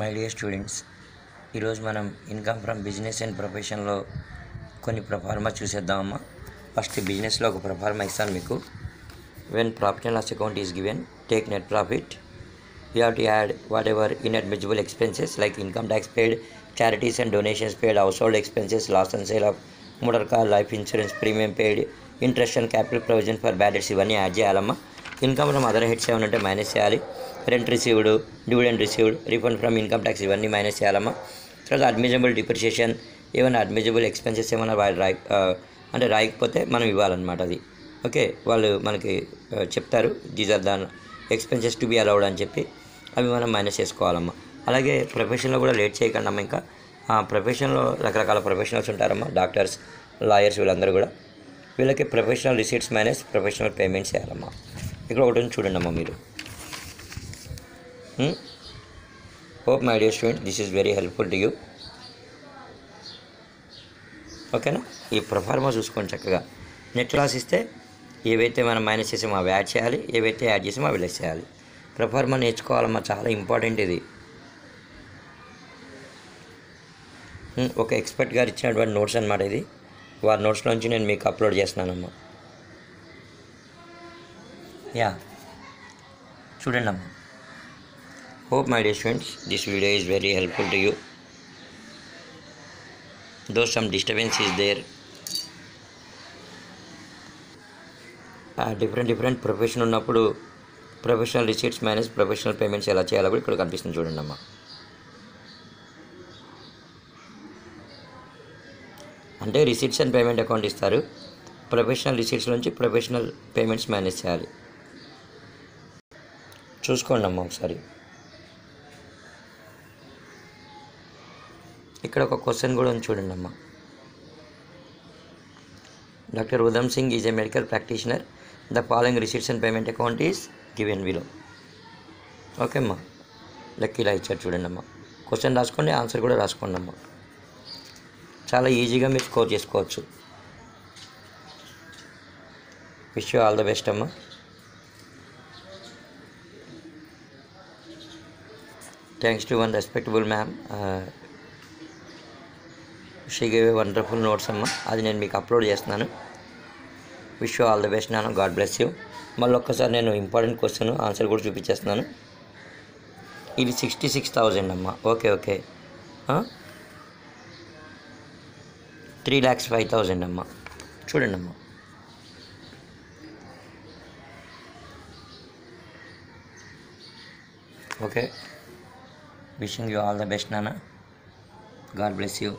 My dear students ఈరోజు మనం income from business and ప్రొఫెషన్లో కొన్ని ప్రఫార్మా చూసేద్దామమ్మా. ఫస్ట్ బిజినెస్లో ఒక ప్రఫార్మా ఇస్తాను మీకు. When profit and loss account is given take net profit you have to add whatever inadmissible expenses like income tax paid charities and donations paid household expenses loss and sale of motor car life insurance premium paid interest and capital provision for bad ఇవన్నీ add చేయాలమ్మా. Income from other heads ఏమైనా ఉంటే minus చేయాలి. Rent received dividend received refund from income tax ఇవన్నీ minus చేయాలమ్మా. తర్వాత admissible depreciation ఏమైనా admissible expenses ఏమైనా వాళ్ళు రాయి అంటే రాయకపోతే మనం ఇవ్వాలన్నమాట అది. ఓకే? వాళ్ళు మనకి చెప్తారు these are than expenses to be allowed అని చెప్పి అవి మనం మైనస్ చేసుకోవాలమ్మా. అలాగే ప్రొఫెషన్లో కూడా లేట్ చేయకుండా ఇంకా. ప్రొఫెషన్లో రకరకాల ప్రొఫెషనల్స్ ఉంటారమ్మా డాక్టర్స్ లాయర్స్ వీళ్ళందరూ కూడా. వీళ్ళకి professional receipts minus professional payments చేయాలమ్మా. ఇక్కడ ఒకటి చూడండి అమ్మా మీరు. Hope my dear student this is very helpful to you ఓకేనా ఈ ప్రొఫార్మా చూసుకోండి చక్కగా. నెట్ లాస్ ఇస్తే ఏవైతే మనం మైనస్ చేసామో అవి యాడ్ చేయాలి ఏవైతే యాడ్ చేసామో అవి లెస్ చేయాలి. ప్రొఫార్మా నేర్చుకోవాలమ్మా చాలా ఇంపార్టెంట్ ఇది. Hmm? ఒక ఎక్స్పర్ట్ గారు ఇచ్చినటువంటి నోట్స్ అనమాట ఇది. వారి నోట్స్లోంచి నేను మీకు అప్లోడ్ చేస్తున్నానమ్మా. యా చూడండి అమ్మా hope my dear students this video is very helpful to you though some disturbance is there different different profession ఉన్నప్పుడు professional receipts minus professional payments ఎలా చేయాలో కూడా ఇక్కడ కనిపిస్తుంది చూడండి అమ్మా. అంటే రిసీట్స్ అండ్ పేమెంట్ అకౌంట్ ఇస్తారు. ప్రొఫెషనల్ రిసీట్స్ నుంచి ప్రొఫెషనల్ పేమెంట్స్ మేనేజ్ చేయాలి. చూసుకోండి అమ్మ ఒకసారి. ఇక్కడ ఒక క్వశ్చన్ కూడా ఉంది చూడండి అమ్మా. Doctor Udam Singh is a medical practitioner. The following receipts and payment account is given below. Okay అమ్మా. లెక్క ఇచ్చారు చూడండి అమ్మా. క్వశ్చన్ రాసుకోండి ఆన్సర్ కూడా రాసుకోండి అమ్మా. చాలా ఈజీగా మీరు స్కోర్ చేసుకోవచ్చు. Wish you all the best అమ్మా. Thanks to one respectable ma'am she gave a wonderful notes అమ్మ అది నేను మీకు అప్లోడ్ చేస్తున్నాను. Wish you all the best నాను గాడ్ బ్లెస్ యూ మళ్ళీ ఒక్కసారి నేను ఇంపార్టెంట్ క్వశ్చన్ ఆన్సర్ కూడా చూపించేస్తున్నాను. ఇది సిక్స్టీ సిక్స్ థౌజండ్ అమ్మ okay okay three lakhs five thousand అమ్మ. చూడండి అమ్మ. Okay wishing you all the best నాన్న గాడ్ బ్లెస్ యూ